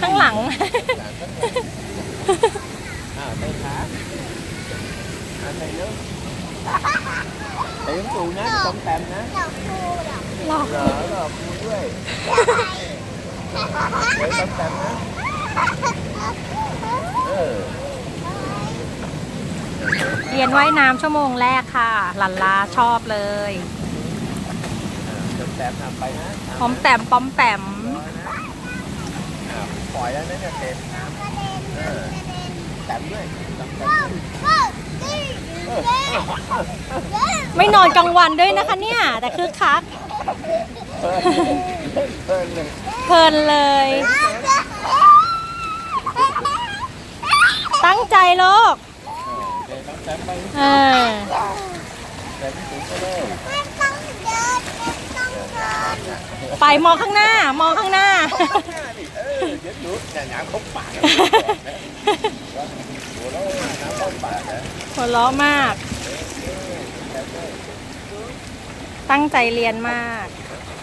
ข้างหลังอ่าไปขาอ่าไปเร็วไปยังกูนะต้องแต้มนะหลอกเหรอเหรอกูด้วยไปต้องแต้มนะเออเรียนว่ายน้ำชั่วโมงแรกค่ะ หลันลาชอบเลยอ่าต้องแต้มนำไปนะปอมแปมปอมแปม อยแล้วนะเนี่ยเต็มน้ำเออแต้มด้วยไม่นอนกลางวันด้วยนะคะเนี่ย แต่คือคักเพลินเลย ตั้งใจลูกเออไปมองข้างหน้ามองข้างหน้า เออเดี๋ยวดูแต่น้ำเข้าปากหัวเราะน้ำเข้าปากนะหัวเราะมาก ตั้งใจเรียนมากเ